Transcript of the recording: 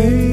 Hey